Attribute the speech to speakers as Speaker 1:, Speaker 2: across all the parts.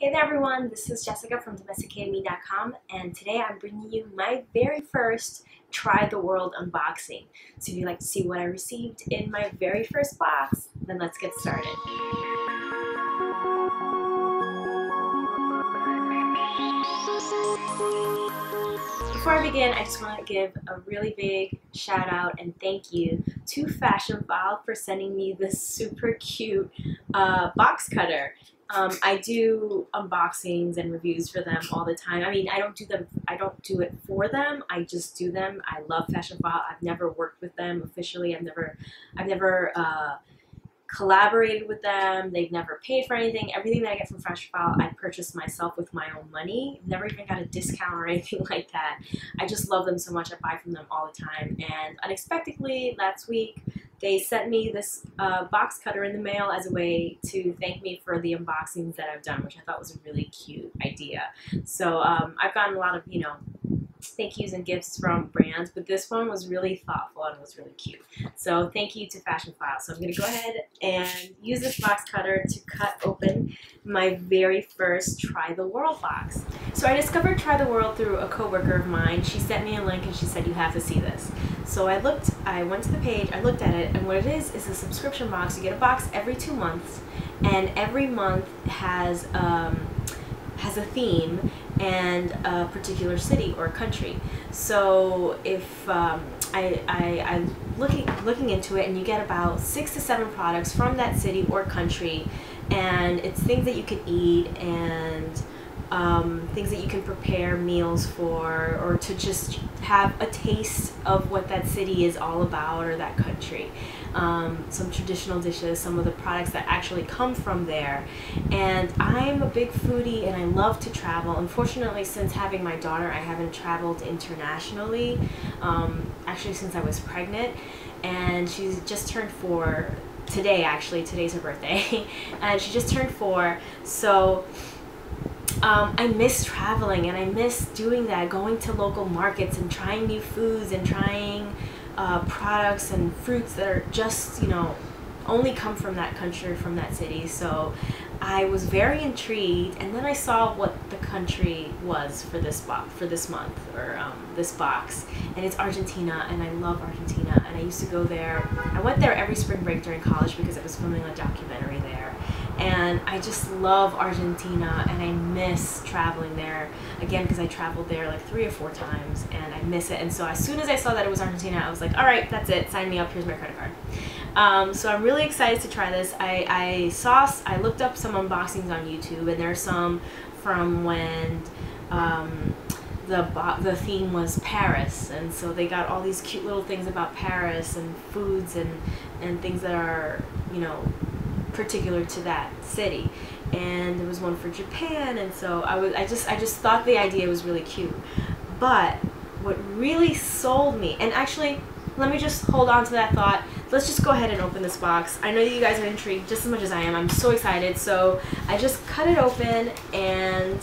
Speaker 1: Hey there everyone, this is Jessica from domesticatedme.com and today I'm bringing you my very first Try the World unboxing. So if you'd like to see what I received in my very first box, then let's get started. Before I begin, I just want to give a really big shout out and thank you to Fashionphile for sending me this super cute uh, box cutter. Um, I do unboxings and reviews for them all the time. I mean, I don't do them. I don't do it for them. I just do them. I love Fashionphile. I've never worked with them officially. I've never, I've never uh, collaborated with them. They've never paid for anything. Everything that I get from Fashionphile, I purchase myself with my own money. Never even got a discount or anything like that. I just love them so much. I buy from them all the time. And unexpectedly, last week they sent me this uh, box cutter in the mail as a way to thank me for the unboxings that I've done, which I thought was a really cute idea. So um, I've gotten a lot of, you know, thank yous and gifts from brands, but this one was really thoughtful and was really cute. So thank you to Fashionphile. So I'm going to go ahead and use this box cutter to cut open my very first Try the World box. So I discovered Try the World through a coworker of mine. She sent me a link and she said, you have to see this. So I looked, I went to the page, I looked at it, and what it is is a subscription box. You get a box every two months, and every month has um, has a theme and a particular city or country. So if um, I, I, I'm looking looking into it, and you get about six to seven products from that city or country, and it's things that you can eat and um, things that you can prepare meals for, or to just have a taste of what that city is all about or that country. Um, some traditional dishes, some of the products that actually come from there. And I'm a big foodie and I love to travel. Unfortunately, since having my daughter, I haven't traveled internationally, um, actually, since I was pregnant. And she's just turned four today, actually. Today's her birthday. and she just turned four. So, um, I miss traveling and I miss doing that, going to local markets and trying new foods and trying uh, products and fruits that are just, you know, only come from that country, from that city. So I was very intrigued, and then I saw what the country was for this box for this month or um, this box, and it's Argentina, and I love Argentina, and I used to go there. I went there every spring break during college because I was filming a documentary there, and I just love Argentina and I miss traveling there. Again because I traveled there like three or four times and I miss it. And so as soon as I saw that it was Argentina I was like all right that's it. Sign me up. Here's my credit card. Um, so I'm really excited to try this. I, I saw I looked up some unboxings on YouTube and there's some from when um, the the theme was Paris, and so they got all these cute little things about Paris and foods and and things that are you know particular to that city. And there was one for Japan and so I was I just I just thought the idea was really cute. But what really sold me and actually let me just hold on to that thought. Let's just go ahead and open this box. I know you guys are intrigued just as much as I am. I'm so excited. So I just cut it open and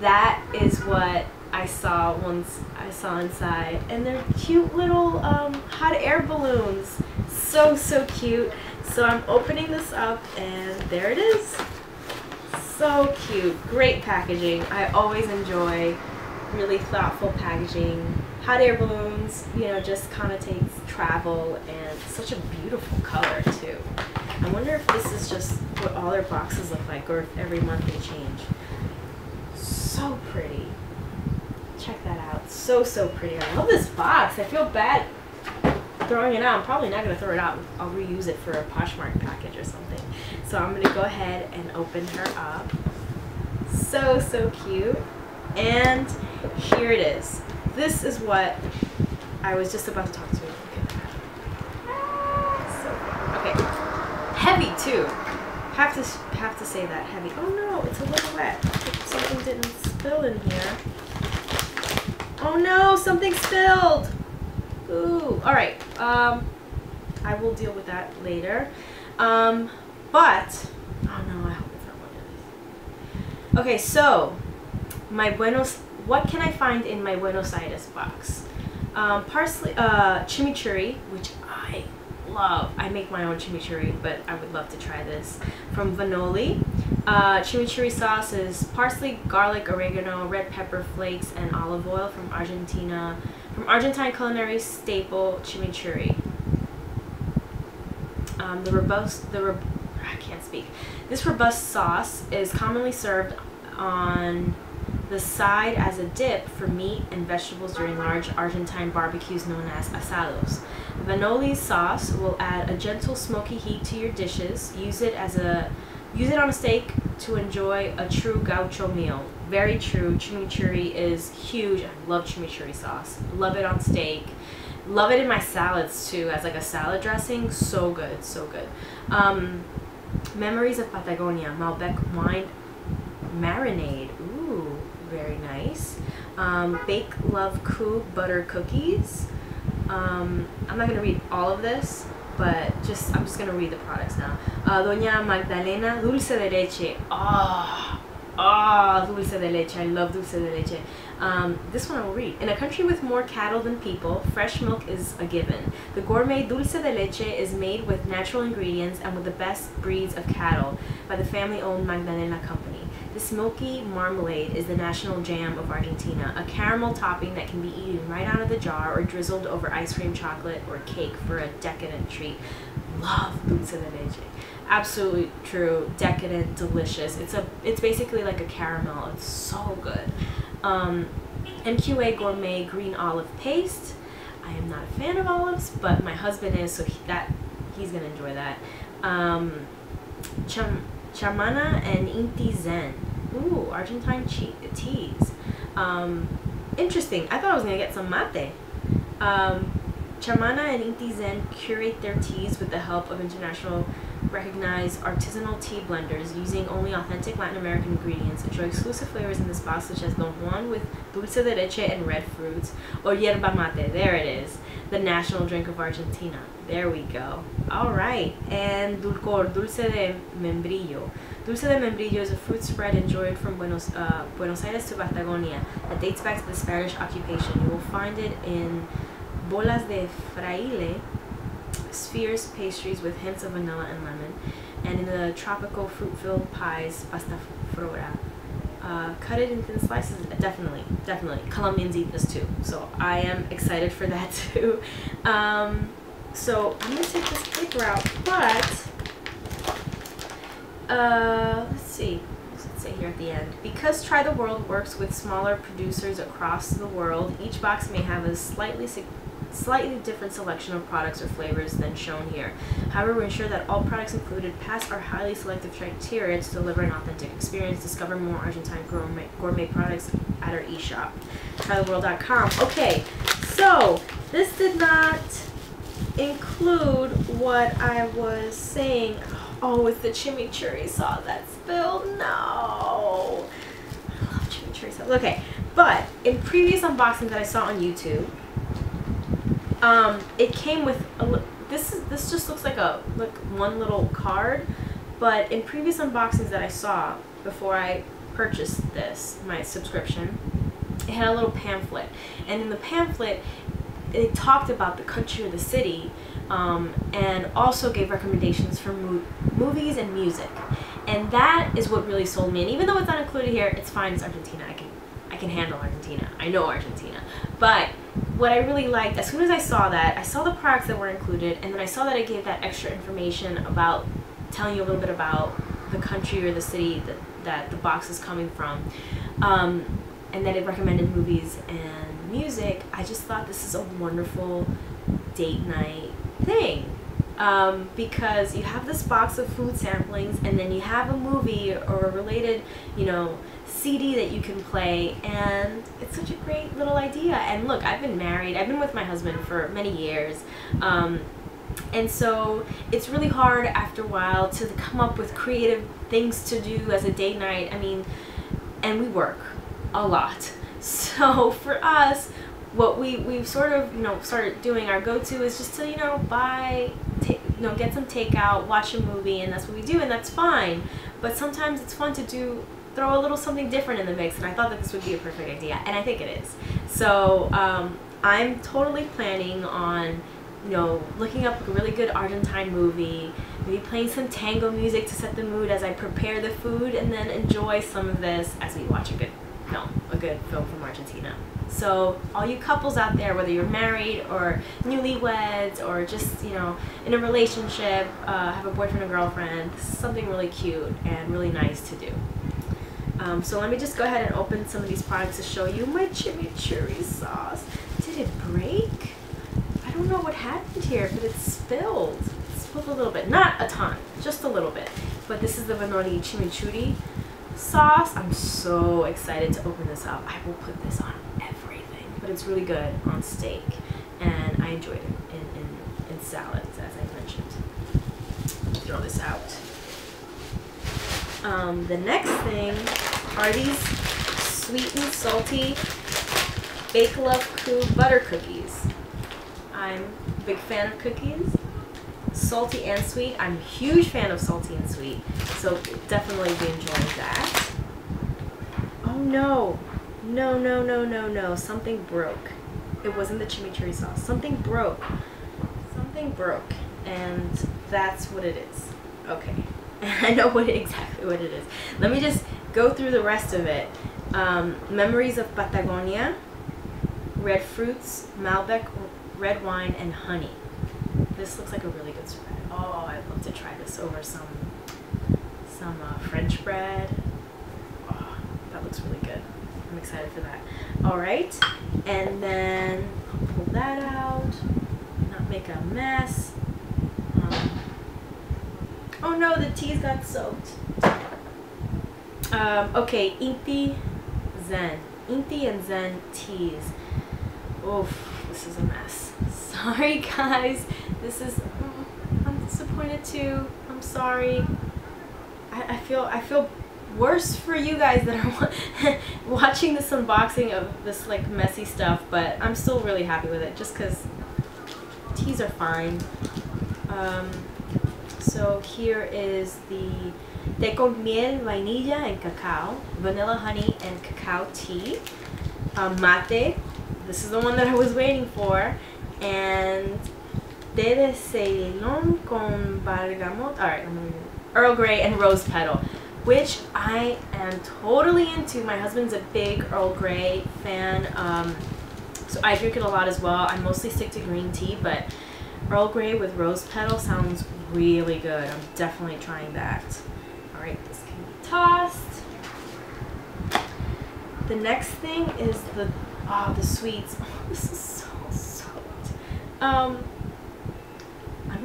Speaker 1: that is what I saw once I saw inside. And they're cute little um, hot air balloons. So so cute so I'm opening this up and there it is. So cute. Great packaging. I always enjoy really thoughtful packaging. Hot air balloons, you know, just connotates travel and such a beautiful color too. I wonder if this is just what all their boxes look like or if every month they change. So pretty. Check that out. So, so pretty. I love this box. I feel bad throwing it out. I'm probably not going to throw it out. I'll reuse it for a Poshmark package or something. So I'm going to go ahead and open her up. So, so cute. And here it is. This is what I was just about to talk to you. Ah, so, okay. Heavy too. Have to have to say that heavy. Oh no, it's a little wet. Something didn't spill in here. Oh no, something spilled. Ooh, all right. Um, I will deal with that later. Um, but, oh no, I hope it's not what it is. Okay, so, my Buenos, what can I find in my Buenos Aires box? Um, parsley, uh, chimichurri, which I love. I make my own chimichurri, but I would love to try this. From Vanoli, Uh, chimichurri sauce is parsley, garlic, oregano, red pepper flakes, and olive oil from Argentina, from Argentine culinary staple chimichurri. Um, the robust, the I can't speak. This robust sauce is commonly served on the side as a dip for meat and vegetables during large Argentine barbecues known as asados. Vanoli sauce will add a gentle smoky heat to your dishes. Use it as a use it on a steak to enjoy a true gaucho meal. Very true. Chimichurri is huge. I love chimichurri sauce. Love it on steak. Love it in my salads too as like a salad dressing. So good, so good. Um, Memories of Patagonia Malbec wine marinade. Ooh, very nice. Um, Bake Love Coup butter cookies. Um, I'm not gonna read all of this, but just I'm just gonna read the products now. Uh, Doña Magdalena dulce de leche. Ah, oh, ah, oh, dulce de leche. I love dulce de leche. Um, this one I will read. In a country with more cattle than people, fresh milk is a given. The gourmet dulce de leche is made with natural ingredients and with the best breeds of cattle by the family-owned Magdalena Company. This milky marmalade is the national jam of Argentina, a caramel topping that can be eaten right out of the jar or drizzled over ice cream, chocolate, or cake for a decadent treat. Love dulce de leche. Absolutely true, decadent, delicious. It's a it's basically like a caramel. It's so good. Um, MQA Gourmet Green Olive Paste. I am not a fan of olives, but my husband is, so he, that he's gonna enjoy that. Um, cham, chamana and Inti Zen. Ooh, Argentine teas. Um, interesting. I thought I was gonna get some mate. Um, Chamana and Inti Zen curate their teas with the help of international recognized artisanal tea blenders using only authentic Latin American ingredients. Enjoy exclusive flavors in this box such as Don Juan with dulce de leche and red fruits, or yerba mate, there it is, the national drink of Argentina. There we go. All right, and dulcor, dulce de membrillo. Dulce de membrillo is a fruit spread enjoyed from Buenos, uh, Buenos Aires to Patagonia that dates back to the Spanish occupation. You will find it in bolas de fraile, spheres pastries with hints of vanilla and lemon, and in the tropical fruit-filled pies, pasta frola. Uh, cut it in thin slices, definitely, definitely. Colombians eat this too, so I am excited for that too. Um, so I'm gonna take this paper out, but uh, let's see. Say here at the end. Because Try the World works with smaller producers across the world, each box may have a slightly slightly different selection of products or flavors than shown here. However, we ensure that all products included pass our highly selective criteria to deliver an authentic experience. Discover more Argentine gourmet, gourmet products at our e-shop, trytheworld.com. Okay, so this did not include what I was saying. Oh, with the chimichurri sauce that spilled. No. I love chimichurri sauce. Okay, but in previous unboxings that I saw on YouTube, um, it came with a, this. Is, this just looks like a like one little card, but in previous unboxings that I saw before I purchased this my subscription, it had a little pamphlet, and in the pamphlet, it talked about the country or the city, um, and also gave recommendations for mo movies and music, and that is what really sold me. And even though it's not included here, it's fine. It's Argentina. I can I can handle Argentina. I know Argentina, but what I really liked, as soon as I saw that, I saw the products that were included, and then I saw that it gave that extra information about telling you a little bit about the country or the city that, that the box is coming from, um, and that it recommended movies and music. I just thought this is a wonderful date night thing. Um, because you have this box of food samplings and then you have a movie or a related, you know, CD that you can play and it's such a great little idea. And look I've been married. I've been with my husband for many years. Um, and so it's really hard after a while to come up with creative things to do as a date night. I mean and we work a lot. So for us what we we've sort of you know started doing our go-to is just to you know buy take, you know get some takeout watch a movie and that's what we do and that's fine. But sometimes it's fun to do throw a little something different in the mix, and I thought that this would be a perfect idea, and I think it is. So um, I'm totally planning on you know, looking up a really good Argentine movie, maybe playing some tango music to set the mood as I prepare the food, and then enjoy some of this as we watch a good film, a good film from Argentina. So all you couples out there, whether you're married or newlyweds or just, you know, in a relationship, uh, have a boyfriend or girlfriend, this is something really cute and really nice to do. Um, so let me just go ahead and open some of these products to show you my chimichurri sauce. Did it break? I don't know what happened here, but it spilled. It spilled a little bit. Not a ton, just a little bit. But this is the Vanoli chimichurri sauce. I'm so excited to open this up. I will put this on everything, but it's really good on steak, and I enjoyed it in, in, in salads, as I mentioned. Throw this out. Um, the next thing are these sweet and salty Bake Love Crew butter cookies. I'm a big fan of cookies, salty and sweet. I'm a huge fan of salty and sweet, so definitely be enjoying that. Oh no, no, no, no, no, no, something broke. It wasn't the chimichurri sauce. Something broke. Something broke, and that's what it is. Okay. I know what exactly what it is. Let me just go through the rest of it. Um, Memories of Patagonia, red fruits, Malbec red wine, and honey. This looks like a really good spread. Oh, I'd love to try this over some some uh, French bread. Oh, that looks really good. I'm excited for that. All right, and then I'll pull that out. Not make a mess. Oh no, the teas got soaked. Um, okay, Inti Zen. Inti and Zen teas. Oof, this is a mess. Sorry guys, this is, mm, I'm disappointed too. I'm sorry. I, I feel, I feel worse for you guys that are watching this unboxing of this like messy stuff, but I'm still really happy with it just because teas are fine. Um, so here is the té con miel, vainilla, and cacao, vanilla honey, and cacao tea. Um, mate, this is the one that I was waiting for, and té de Ceylon con bergamot, alright, Earl Grey and rose petal, which I am totally into. My husband's a big Earl Grey fan, um, so I drink it a lot as well. I mostly stick to green tea, but Earl Grey with rose petal sounds really good. I'm definitely trying that. All right, this can be tossed. The next thing is the, oh, the sweets. Oh, this is so soaked. Um,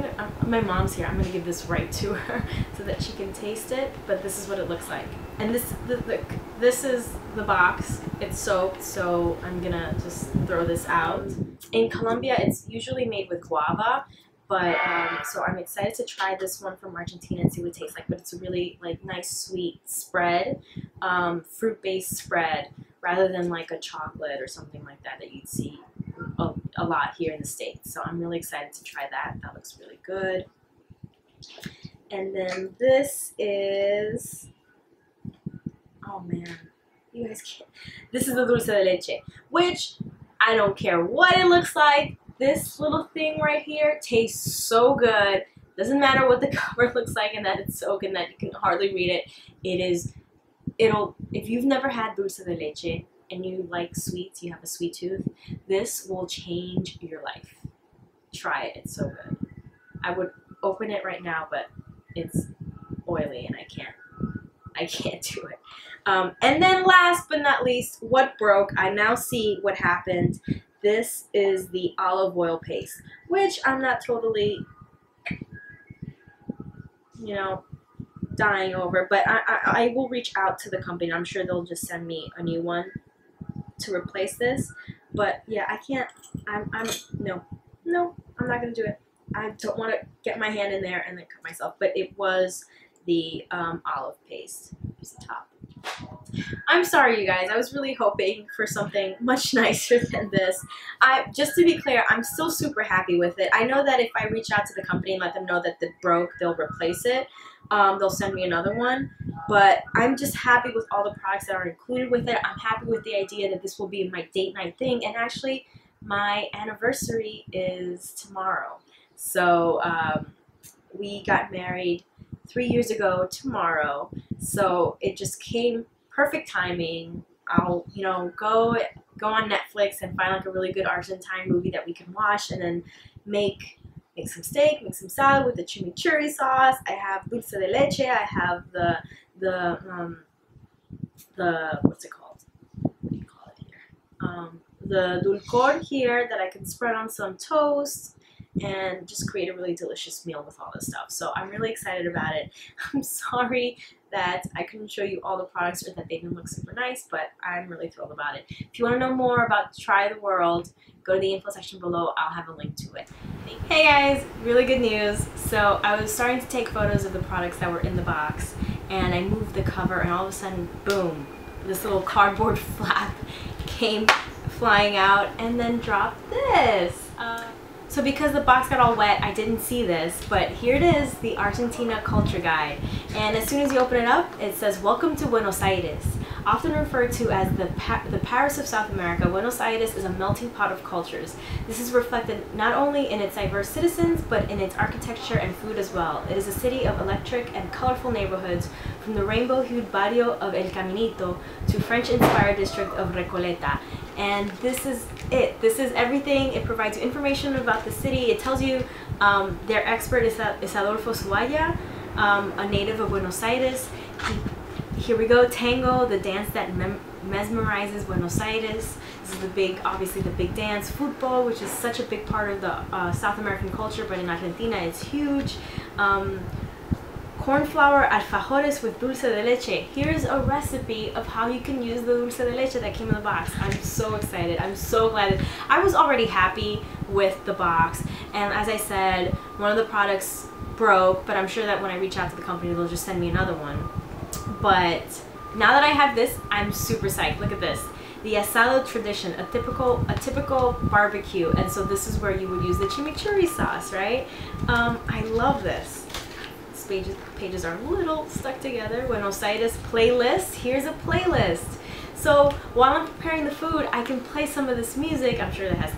Speaker 1: gonna, I'm, my mom's here. I'm gonna give this right to her so that she can taste it, but this is what it looks like. And this, the, the, this is the box. It's soaked, so I'm gonna just throw this out. In Colombia, it's usually made with guava, but um, so I'm excited to try this one from Argentina and see what it tastes like. But it's a really like nice sweet spread, um, fruit based spread, rather than like a chocolate or something like that that you'd see a, a lot here in the states. So I'm really excited to try that. That looks really good. And then this is oh man, you guys can't. This is the dulce de leche, which I don't care what it looks like this little thing right here tastes so good. Doesn't matter what the cover looks like and that it's so good that you can hardly read it. It is, it'll, if you've never had dulce de leche and you like sweets, you have a sweet tooth, this will change your life. Try it, it's so good. I would open it right now, but it's oily and I can't, I can't do it. Um, and then last but not least, what broke? I now see what happened this is the olive oil paste, which I'm not totally, you know, dying over, but I, I, I will reach out to the company. I'm sure they'll just send me a new one to replace this. But yeah, I can't, I'm, I'm, no, no, I'm not to do it. I don't want to get my hand in there and then cut myself, but it was the um, olive paste. Here's the top. I'm sorry, you guys. I was really hoping for something much nicer than this. I just to be clear, I'm still super happy with it. I know that if I reach out to the company and let them know that it broke, they'll replace it. Um, they'll send me another one. But I'm just happy with all the products that are included with it. I'm happy with the idea that this will be my date night thing. And actually, my anniversary is tomorrow. So um, we got married three years ago tomorrow. So it just came perfect timing. I'll, you know, go go on Netflix and find like a really good Argentine movie that we can watch and then make make some steak, make some salad with the chimichurri sauce. I have dulce de leche. I have the the um, the what's it called? What do you call it here? Um, the dulcor here that I can spread on some toast and just create a really delicious meal with all this stuff. So I'm really excited about it. I'm sorry that I couldn't show you all the products or that they didn't look super nice, but I'm really thrilled about it. If you want to know more about Try the World, go to the info section below. I'll have a link to it. Hey guys, really good news. So I was starting to take photos of the products that were in the box and I moved the cover and all of a sudden, boom, this little cardboard flap came flying out and then dropped this. Uh, so because the box got all wet, I didn't see this, but here it is, the Argentina Culture Guide. And as soon as you open it up, it says, Welcome to Buenos Aires. Often referred to as the, pa the Paris of South America, Buenos Aires is a melting pot of cultures. This is reflected not only in its diverse citizens, but in its architecture and food as well. It is a city of electric and colorful neighborhoods, from the rainbow-hued barrio of El Caminito to French-inspired district of Recoleta and this is it. This is everything. It provides you information about the city. It tells you um, their expert is, Adolfo Suaya, um, a native of Buenos Aires. He, here we go, tango, the dance that mesmerizes Buenos Aires. This is the big, obviously the big dance. Football, which is such a big part of the uh, South American culture, but in Argentina it's huge. Um, cornflour alfajores with dulce de leche. Here's a recipe of how you can use the dulce de leche that came in the box. I'm so excited. I'm so glad. I was already happy with the box. And as I said, one of the products broke, but I'm sure that when I reach out to the company, they'll just send me another one. But now that I have this, I'm super psyched. Look at this the asado tradition, a typical a typical barbecue, and so this is where you would use the chimichurri sauce, right? Um, I love this pages, pages are a little stuck together. Buenos Aires playlist. Here's a playlist. So while I'm preparing the food, I can play some of this music. I'm sure that has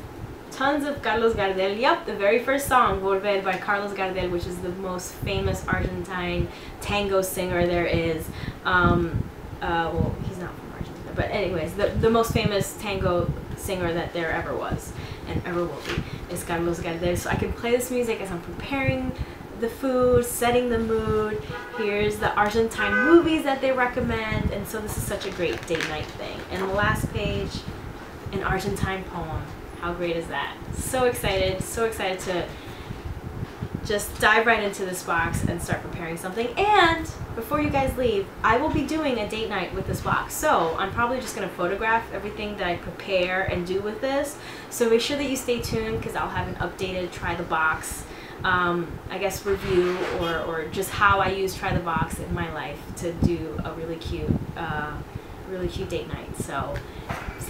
Speaker 1: tons of Carlos Gardel. Yep, the very first song, Volver by Carlos Gardel, which is the most famous Argentine tango singer there is. Um, uh, well, he's not from Argentina, but anyways, the, the most famous tango singer that there ever was and ever will be is Carlos Gardel. So I can play this music as I'm preparing the food, setting the mood. Here's the Argentine movies that they recommend. And so this is such a great date night thing. And the last page, an Argentine poem. How great is that? So excited, so excited to just dive right into this box and start preparing something. And before you guys leave, I will be doing a date night with this box. So I'm probably just going to photograph everything that I prepare and do with this. So make sure that you stay tuned because I'll have an updated try the box um, I guess review or, or just how I use Try the Box in my life to do a really cute, uh, really cute date night. So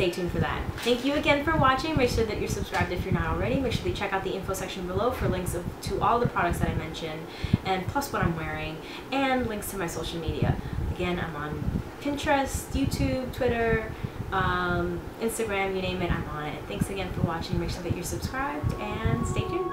Speaker 1: stay tuned for that. Thank you again for watching. Make sure that you're subscribed if you're not already. Make sure that you check out the info section below for links of, to all the products that I mentioned and plus what I'm wearing and links to my social media. Again, I'm on Pinterest, YouTube, Twitter, um, Instagram, you name it, I'm on it. Thanks again for watching. Make sure that you're subscribed and stay tuned.